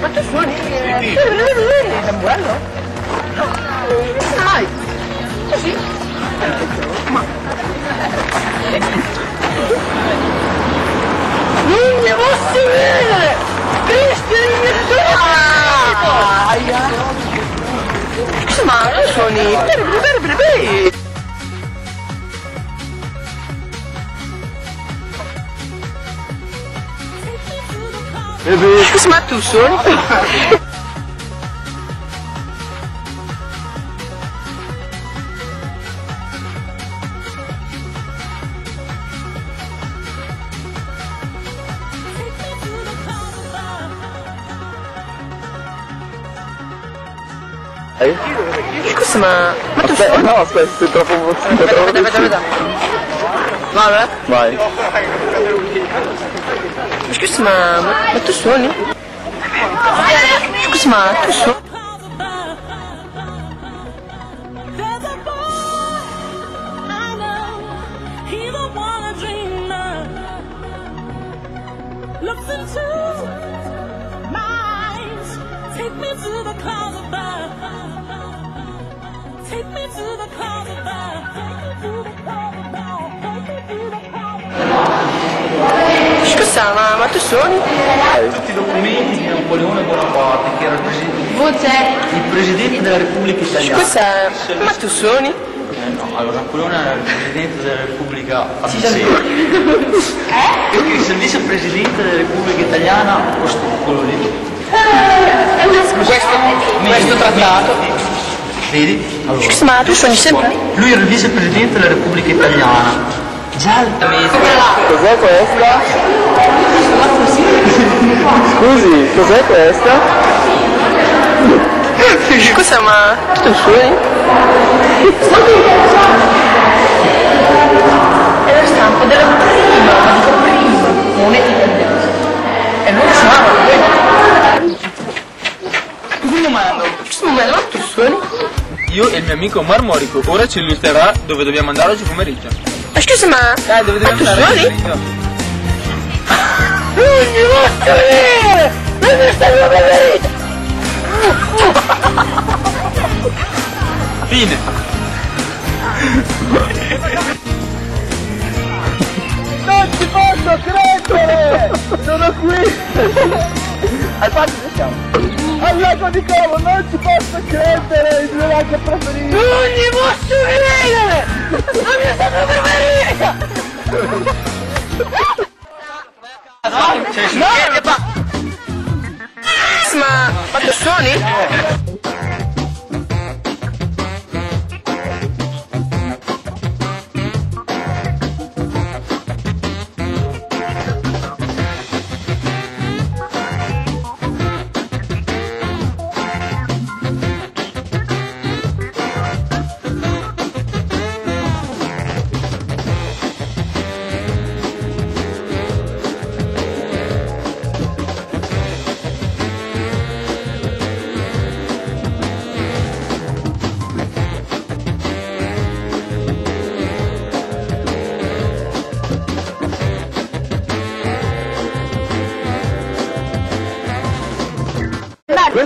Ma tu suoni? Sì, Il tamburello? Dai! Così? Ma... Non mi posso vedere! Cristian mi Aia! Scusa, ma non suoni? Bene, Kısmet senhor? Scusa, ma tu suoni? Scusa, ma... ma tu Aspetta, suoni? no, aspetta, sei troppo emozionato. Aspetta, aspetta, aspetta, aspetta. Guarda. Vai. Scusa, ma... ma tu suoni? Scusa, ma tu suoni? There's a boy I know, he's a wanna dreamer. Looks into my eyes, take me to the closet bar. Ma, ma tu suoni? tutti i documenti di Napoleone Bonaparte che era il presidente, Voce. il presidente della Repubblica Italiana. Scusa, ma tu suoni? Eh, no, allora Napoleone era il presidente della Repubblica Abissina. Eh? Se il vicepresidente della Repubblica Italiana, questo quello lì. Questo, questo trattato. Vedi? Allora, Scusa, ma tu suoni sempre? lui era il vicepresidente della Repubblica Italiana. Già il Cos'è questa? Scusi, cos'è questa? Scusa, ma tu suoni? Mio amico Marmorico ora ci illustrerà dove dobbiamo andare oggi pomeriggio. Ma scusa, ma... Dai, dove dobbiamo andare oggi pomeriggio? Non mi posso vedere! Non mi stai vedere! Fine. Non ci posso credere! Sono qui! Al fatto che siamo? Lago di Como, non ci posso credere! Il mio lago preferito! Non mi posso vedere! Non mi stai vedere! No, che fa? Ma, ma tu suoni?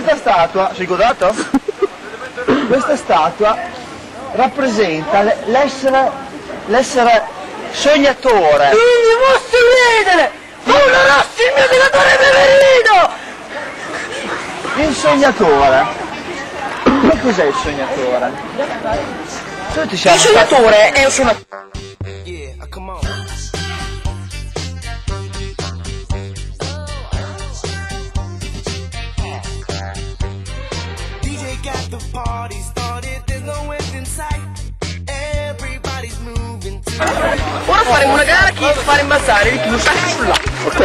Questa statua, sei godato? Questa statua rappresenta l'essere, l'essere sognatore. Posso vedere! Paolo Rossi, il mio giocatore preferito! Il sognatore. Che cos'è il sognatore? Il sognatore è un suonatore. DJ faremo una gara chi fa rimbalzare di più sacchi sull'acqua. Ok.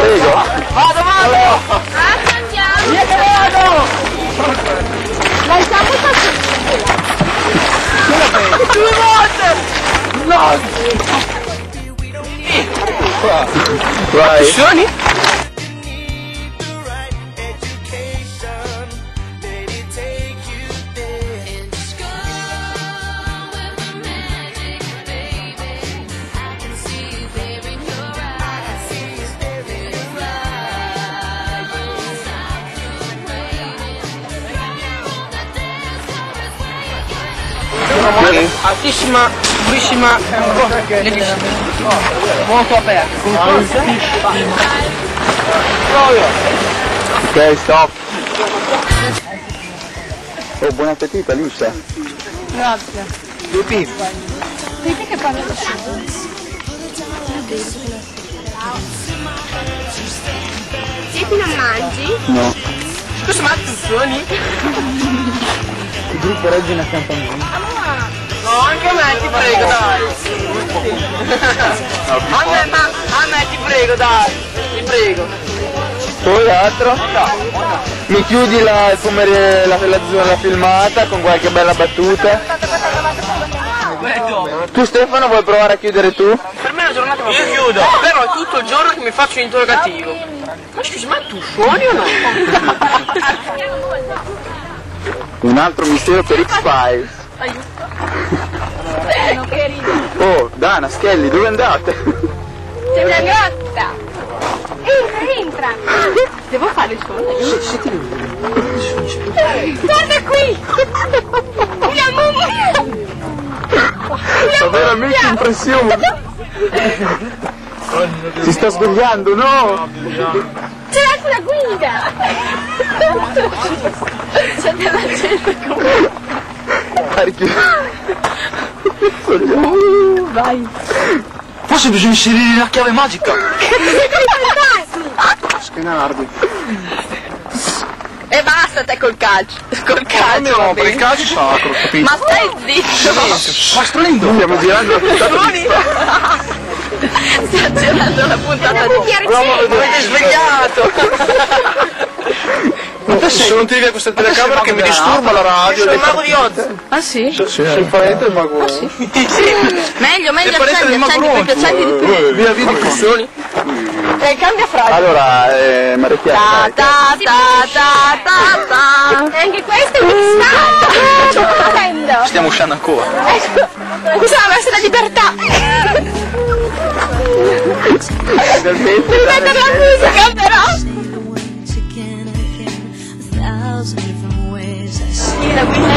Prego. Vado, vado! Via che vado! Due volte! Vai. Suoni? Altissima, durissima, leggerissima. Molto aperta. Ok, stop. Oh, buon appetito Alicia. Grazie. Lupi. Vedi che parla da solo? Siete non mangi? No. Scusa, ma tu suoni? Il gruppo Regina Campanile. No, anche a me ti prego, dai. A me, ma a me ti prego, dai. Ti prego. Poi altro? Mi chiudi la, pomeri- la, la, la filmata con qualche bella battuta? Tu Stefano vuoi provare a chiudere tu? Per me è una giornata Io chiudo. Però è tutto il giorno che mi faccio l'interrogativo. Ma scusa, ma tu suoni o no? Un altro mistero per X-Files. Oh, Dana, Skelly, dove andate? C'è una grotta! Entra, entra! Devo fare il suono? Guarda qui! Una mummia! Fa veramente impressione. Si sta svegliando, no? C'è anche una guida! C'è della gente Carichi. Forse bisogna inserire la chiave magica. Skenardi. E basta te col calcio. Col calcio. va bene. calcio sacro, capito? Ma stai zitto! Ma strendo. Stiamo girando la puntata? Sta girando la puntata di Proviamo a vedere. Avete svegliato! Se non tiri via questa telecamera che mi disturba la radio. Sono il mago di Oz. Ah sì? Sei il parente del mago. Meglio, meglio, parente accendi, accendi, perché accendi di più. Via, via di. Suoni? Eh, cambia frase. Allora, eh, Marecchiara, Ta dai. ta ta ta ta ta. E anche questo è un facendo! Stiamo uscendo ancora. Questa è la nostra libertà! Finalmente, Mettere la musica però! Ah!